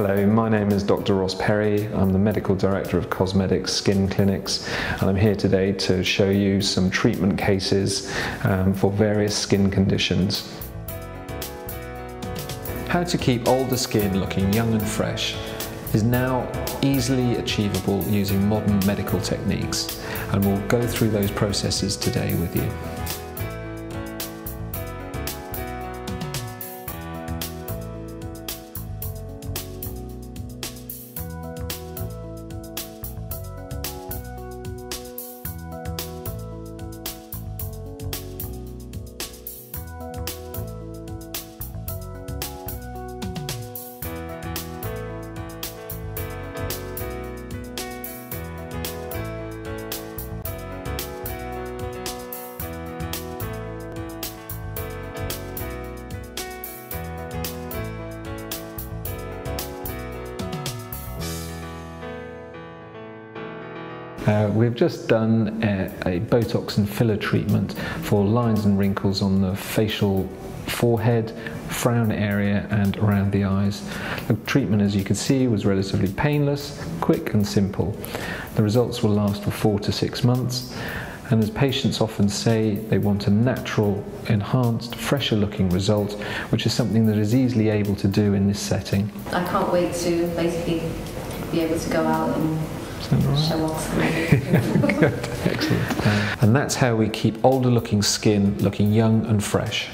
Hello, my name is Dr. Ross Perry. I'm the Medical Director of Cosmedics Skin Clinics, and I'm here today to show you some treatment cases um, for various skin conditions. How to keep older skin looking young and fresh is now easily achievable using modern medical techniques, and we'll go through those processes today with you. Uh, we've just done a, a, Botox and filler treatment for lines and wrinkles on the facial forehead, frown area and around the eyes. The treatment as you can see was relatively painless, quick and simple. The results will last for four to six months and as patients often say, they want a natural, enhanced, fresher looking result, which is something that is easily able to do in this setting. I can't wait to basically be able to go out and right? show off. Good, excellent. and that's how we keep older looking skin looking young and fresh.